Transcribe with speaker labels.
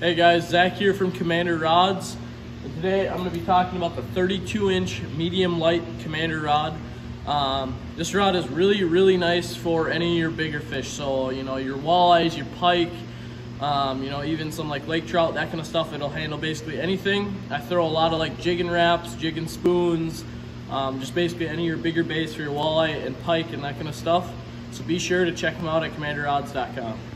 Speaker 1: Hey guys, Zach here from Commander Rods. And today I'm going to be talking about the 32 inch medium light Commander rod. Um, this rod is really, really nice for any of your bigger fish. So, you know, your walleyes, your pike, um, you know, even some like lake trout, that kind of stuff. It'll handle basically anything. I throw a lot of like jigging Raps, jigging spoons, um, just basically any of your bigger baits for your walleye and pike and that kind of stuff. So be sure to check them out at commanderrods.com.